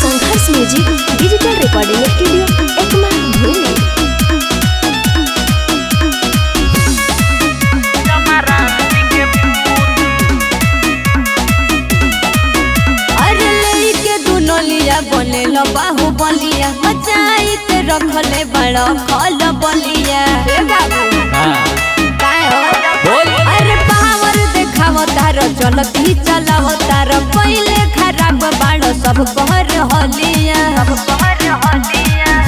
Sangharsh music digital recording studio Ekma दुनलिया बने लो बाहु बलिया। मचाई ते रखले बड़ा खल बलिया। तार चलती चलाव तार, पहिले खराब बाड़ सब कहर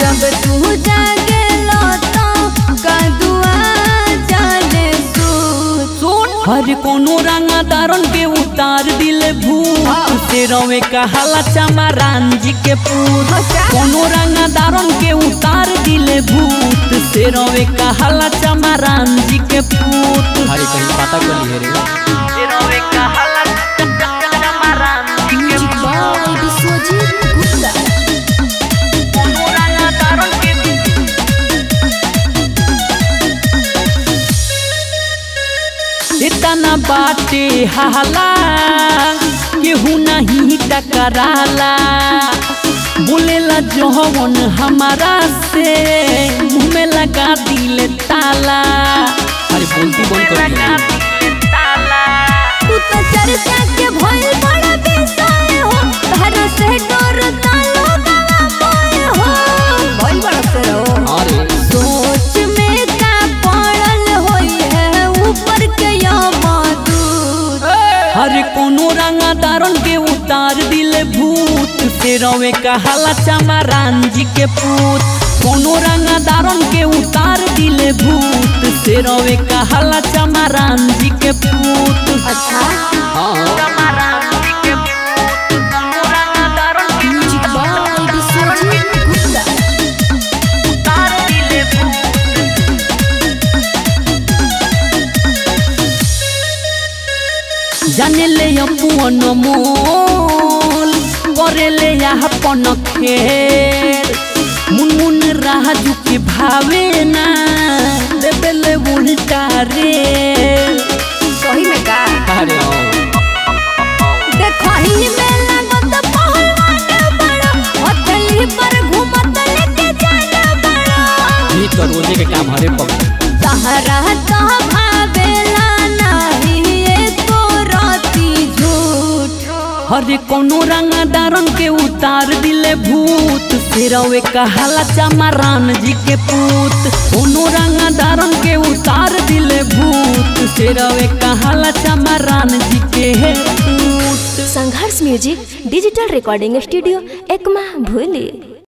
जब तू जागे लो तो कदुआ जाने सुन। हर कोनो रंगा दारन के उतार दिले भूत। से रवे कहाला चमारान जी के पूत। कोनो रंगा दारन के उतार दिले भूत। से रवे कहाला चमारान जी के पूत। इतना बाटे हाला केहू नहीं टकराला। बोलेला जौन हमारा से मुँह में लगा दिल ताला। अरे बोलती बोल कर ताला। तू तो चर्चा के भइल बड़ा हर कोनो रंगा दारन के उतार दिले भूत। से रवे हाला चमारान जी के पूत। कोनो रंगा दारन के उतार दिले भूत। से रवे हाला चमारान जी के पूत। अच्छा। हाँ। जाने ले अपन मोल करे ले अपन खेर मुनमुन राजू के भावे ना देबे ले उल्टा रे सही में का अरे देखो ही में लागत पहलवान बड़ा हथेली पर घूमत लेके जाना बड़ा ये तो रोज़े के काम हरे पक तहरा हरे कोनो रंगा दारन के उतार दिले भूत। सिरवे कहाला चमारान जी के पूत। कोनो रंगा दारन के उतार दिले भूत। सिरवे कहाला चमारान जी के पूत। Sangharsh music, digital recording studio Ekma भूली।